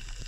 problem.